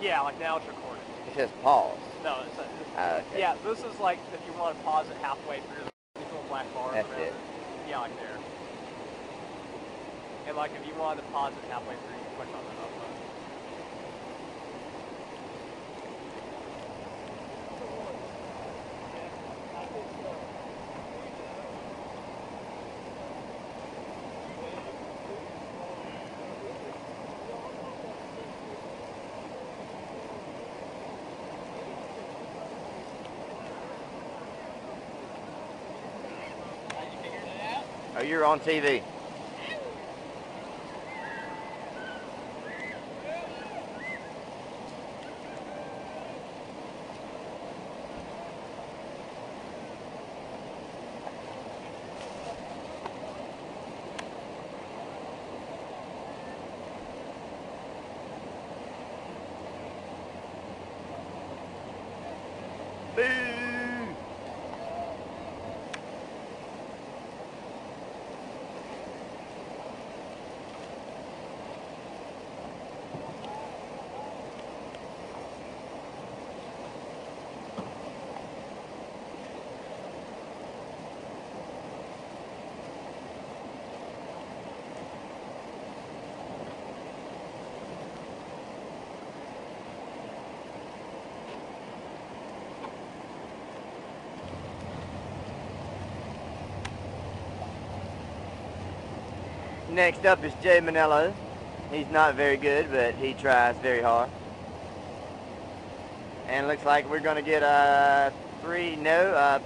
Yeah, like now it's recording. It says pause. No, it's, it's Oh, okay. yeah. This is like if you want to pause it halfway through these little black bar. That's it. Yeah, like there. And like if you wanted to pause it halfway through, you click on the up button. Oh, you're on TV. Next up is Jay Manalo. He's not very good, but he tries very hard. And looks like we're going to get uh, three, no, uh,